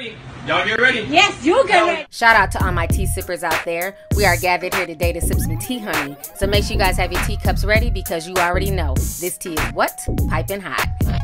ready. Y'all get ready. Yes, you get ready. Shout out to all my tea sippers out there. We are gathered here today to sip some tea, honey. So make sure you guys have your teacups ready because you already know this tea is what? Piping hot right,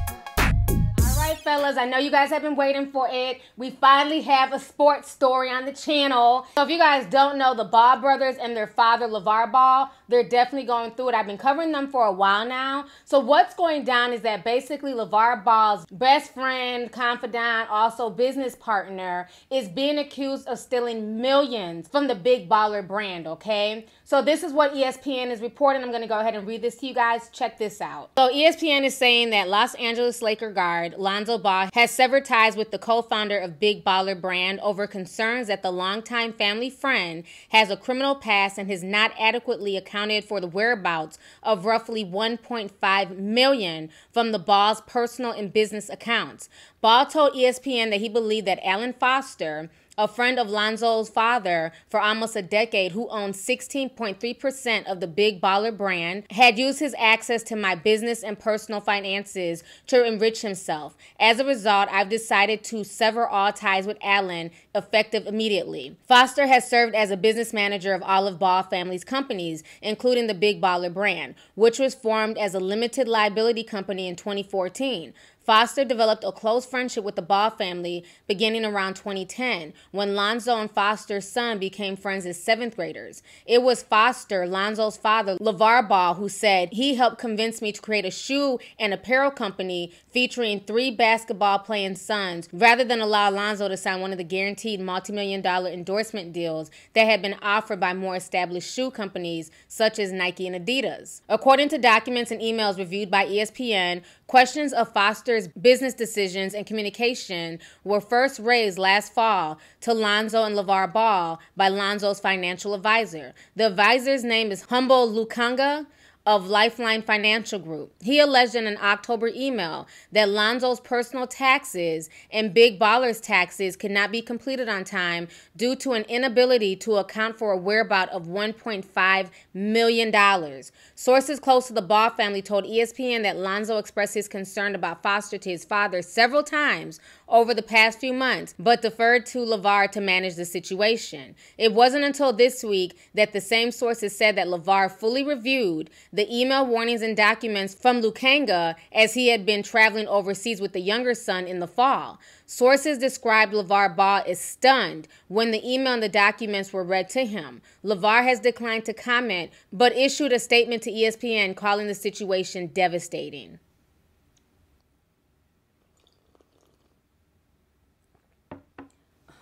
fellas, I know you guys have been waiting for it. We finally have a sports story on the channel. So if you guys don't know the Ball brothers and their father, LaVar Ball, they're definitely going through it. I've been covering them for a while now. So what's going down is that basically LaVar Ball's best friend, confidant, also business partner, is being accused of stealing millions from the Big Baller brand, okay? So this is what ESPN is reporting. I'm going to go ahead and read this to you guys. Check this out. So ESPN is saying that Los Angeles Laker guard Lonzo Ball has severed ties with the co-founder of Big Baller brand over concerns that the longtime family friend has a criminal past and has not adequately accounted for the whereabouts of roughly 1.5 million from the Ball's personal and business accounts. Ball told ESPN that he believed that Alan Foster a friend of Lonzo's father for almost a decade who owned 16.3% of the Big Baller brand, had used his access to my business and personal finances to enrich himself. As a result, I've decided to sever all ties with Alan effective immediately. Foster has served as a business manager of Olive Ball family's companies, including the Big Baller brand, which was formed as a limited liability company in 2014. Foster developed a close friendship with the Ball family beginning around 2010 when Lonzo and Foster's son became friends as seventh graders. It was Foster, Lonzo's father, LaVar Ball, who said he helped convince me to create a shoe and apparel company featuring three basketball playing sons rather than allow Lonzo to sign one of the guaranteed multi-million dollar endorsement deals that had been offered by more established shoe companies such as Nike and Adidas. According to documents and emails reviewed by ESPN, questions of Foster business decisions and communication were first raised last fall to Lonzo and LaVar Ball by Lonzo's financial advisor. The advisor's name is Humble Lukanga of Lifeline Financial Group. He alleged in an October email that Lonzo's personal taxes and Big Baller's taxes could not be completed on time due to an inability to account for a whereabout of $1.5 million. Sources close to the Ball family told ESPN that Lonzo expressed his concern about Foster to his father several times over the past few months, but deferred to LaVar to manage the situation. It wasn't until this week that the same sources said that LaVar fully reviewed the email warnings and documents from Lukanga as he had been traveling overseas with the younger son in the fall. Sources described LaVar Ball as stunned when the email and the documents were read to him. LaVar has declined to comment, but issued a statement to ESPN calling the situation devastating.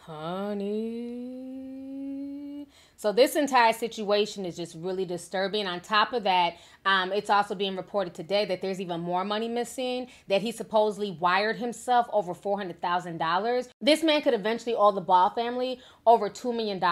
Honey. So this entire situation is just really disturbing. On top of that, um, it's also being reported today that there's even more money missing, that he supposedly wired himself over $400,000. This man could eventually owe the Ball family over $2 million.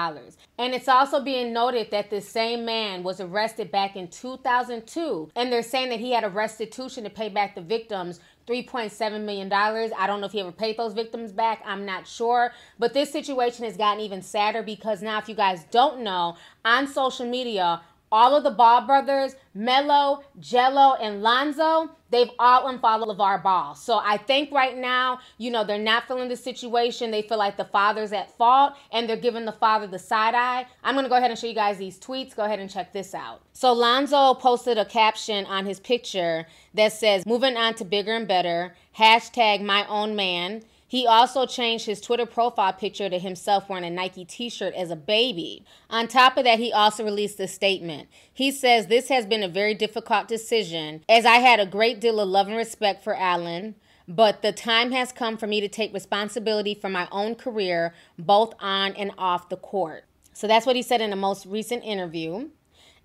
And it's also being noted that this same man was arrested back in 2002. And they're saying that he had a restitution to pay back the victims $3.7 million. I don't know if he ever paid those victims back. I'm not sure. But this situation has gotten even sadder because now, if you guys don't know, on social media, all of the Ball brothers, Melo, Gelo, and Lonzo, they've all unfollowed LaVar Ball. So I think right now, you know, they're not feeling the situation. They feel like the father's at fault and they're giving the father the side eye. I'm going to go ahead and show you guys these tweets. Go ahead and check this out. So Lonzo posted a caption on his picture that says, moving on to bigger and better, hashtag my own man. He also changed his Twitter profile picture to himself wearing a Nike t shirt as a baby. On top of that, he also released a statement. He says, This has been a very difficult decision, as I had a great deal of love and respect for Alan. But the time has come for me to take responsibility for my own career, both on and off the court. So that's what he said in the most recent interview.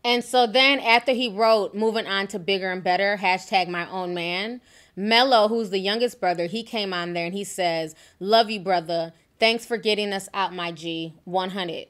And so then after he wrote, moving on to bigger and better, hashtag my own man, Melo, who's the youngest brother, he came on there and he says, Love you, brother. Thanks for getting us out, my G. 100.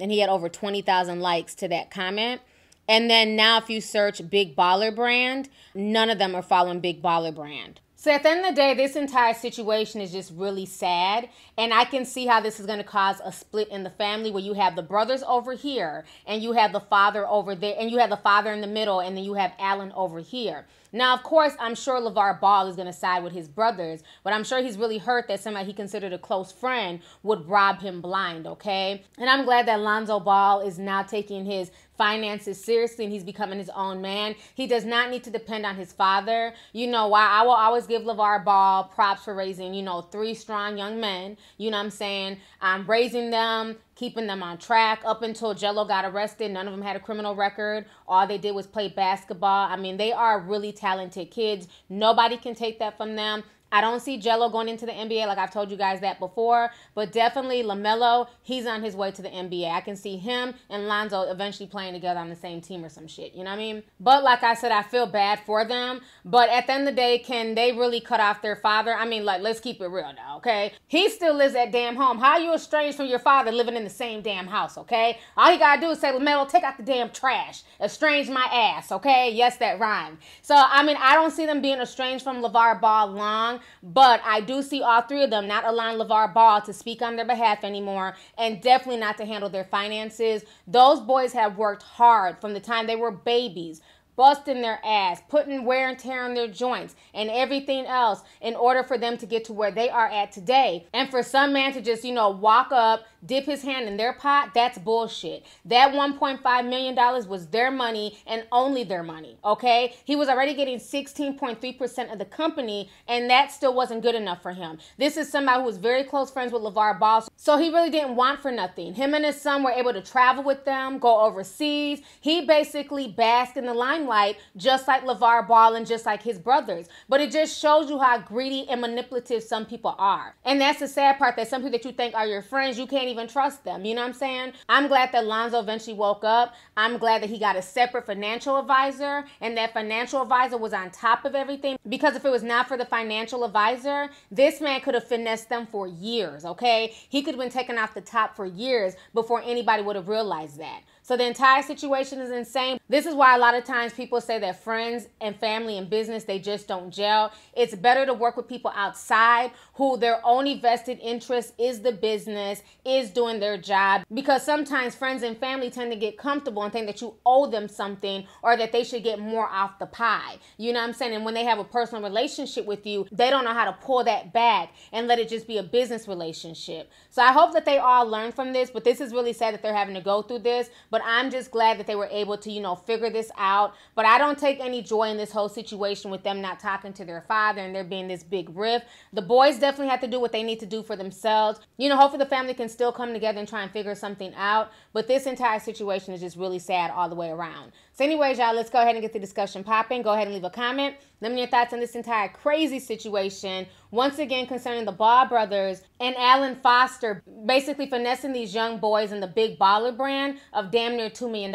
And he had over 20,000 likes to that comment. And then now, if you search Big Baller Brand, none of them are following Big Baller Brand. So at the end of the day, this entire situation is just really sad. And I can see how this is going to cause a split in the family where you have the brothers over here and you have the father over there and you have the father in the middle and then you have Alan over here. Now, of course, I'm sure LaVar Ball is going to side with his brothers, but I'm sure he's really hurt that somebody he considered a close friend would rob him blind, okay? And I'm glad that Lonzo Ball is now taking his finances seriously and he's becoming his own man. He does not need to depend on his father. You know why? I will always give LaVar Ball props for raising, you know, three strong young men. You know what I'm saying? I'm raising them, keeping them on track up until Gelo got arrested. None of them had a criminal record. All they did was play basketball. I mean, they are really talented kids. Nobody can take that from them. I don't see Gelo going into the NBA like I've told you guys that before, but definitely LaMelo, he's on his way to the NBA. I can see him and Lonzo eventually playing together on the same team or some shit. You know what I mean? But like I said, I feel bad for them. But at the end of the day, can they really cut off their father? I mean, like, let's keep it real now, okay? He still lives at damn home. How are you estranged from your father living in the same damn house, okay? All you gotta do is say, LaMelo, take out the damn trash. Estrange my ass, okay? Yes, that rhyme. So, I mean, I don't see them being estranged from LaVar Ball long but I do see all three of them not allowing LaVar Ball to speak on their behalf anymore and definitely not to handle their finances. Those boys have worked hard from the time they were babies busting their ass, putting wear and tear on their joints, and everything else in order for them to get to where they are at today. And for some man to just, you know, walk up, dip his hand in their pot, that's bullshit. That $1.5 million was their money and only their money, okay? He was already getting 16.3% of the company, and that still wasn't good enough for him. This is somebody who was very close friends with LaVar Ball, so he really didn't want for nothing. Him and his son were able to travel with them, go overseas. He basically basked in the limelight just like LaVar Ball and just like his brothers. But it just shows you how greedy and manipulative some people are. And that's the sad part that some people that you think are your friends, you can't even trust them. You know what I'm saying? I'm glad that Lonzo eventually woke up. I'm glad that he got a separate financial advisor and that financial advisor was on top of everything. Because if it was not for the financial advisor, this man could have finessed them for years, okay? He could have been taken off the top for years before anybody would have realized that. So the entire situation is insane. This is why a lot of times people say that friends and family and business, they just don't gel. It's better to work with people outside who their only vested interest is the business, is doing their job. Because sometimes friends and family tend to get comfortable and think that you owe them something or that they should get more off the pie. You know what I'm saying? And when they have a personal relationship with you, they don't know how to pull that back and let it just be a business relationship. So I hope that they all learn from this, but this is really sad that they're having to go through this. But but I'm just glad that they were able to, you know, figure this out. But I don't take any joy in this whole situation with them not talking to their father and there being this big rift. The boys definitely have to do what they need to do for themselves. You know, hopefully the family can still come together and try and figure something out. But this entire situation is just really sad all the way around. So, anyways, y'all, let's go ahead and get the discussion popping. Go ahead and leave a comment. Let me know your thoughts on this entire crazy situation. Once again, concerning the Ball brothers and Alan Foster basically finessing these young boys in the big baller brand of damn near $2 million.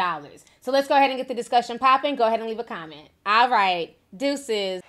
So let's go ahead and get the discussion popping. Go ahead and leave a comment. All right. Deuces.